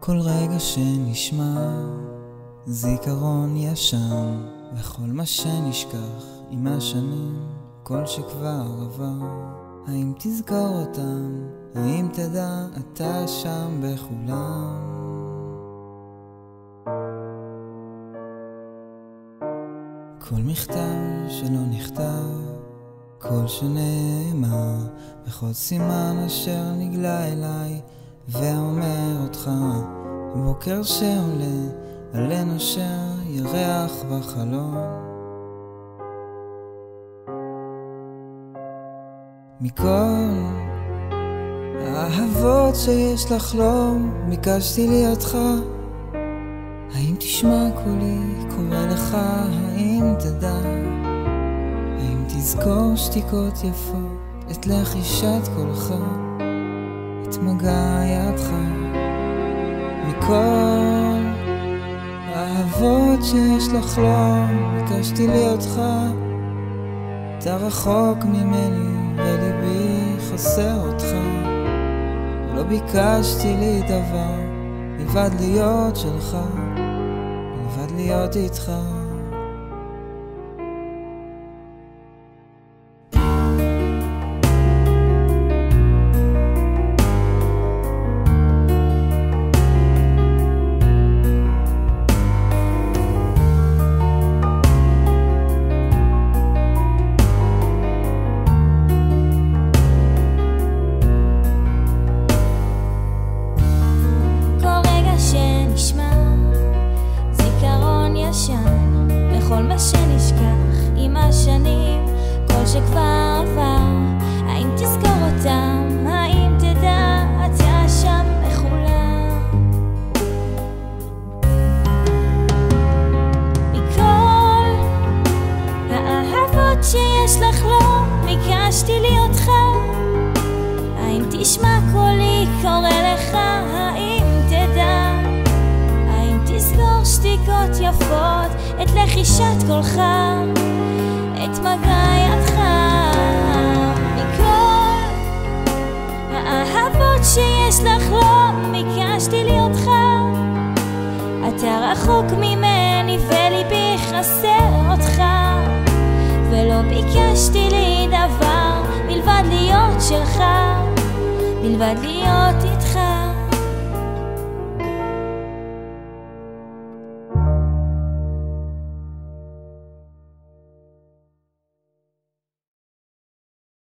כל רגע שנשמע זיכרון ישן וכל מה שנשכח עם השנים כל שכבר עבר האם תזכור אותם? האם תדע אתה שם בכולם? כל מכתב שלא נכתב, כל שנאמר, וכל סימן אשר נגלה אליי ואומר אותך בוקר שעולה עלינו שהירח בחלום מכל האהבות שיש לחלום ביקשתי לידך. האם תשמע קולי קורא לך האם תדע? האם תזכור שתיקות יפות את לחישת קולך את מגע ידך מכל האהבות שיש לחלום, ביקשתי לידך, אתה רחוק ממני וליבי חסר אותך. לא ביקשתי לי דבר, מלבד להיות שלך, מלבד להיות איתך. שכבר עבר, האם תזכור אותם? האם תדע אתה שם בכולם? מכל האהבות שיש לחלום, ביקשתי ליותך. האם את לחישת קולך? את מגע ידך. מכל האהבות שיש לחלום ביקשתי ליותך אתה רחוק ממני וליבי חסר אותך. ולא ביקשתי לי דבר מלבד להיות שלך מלבד להיות איתך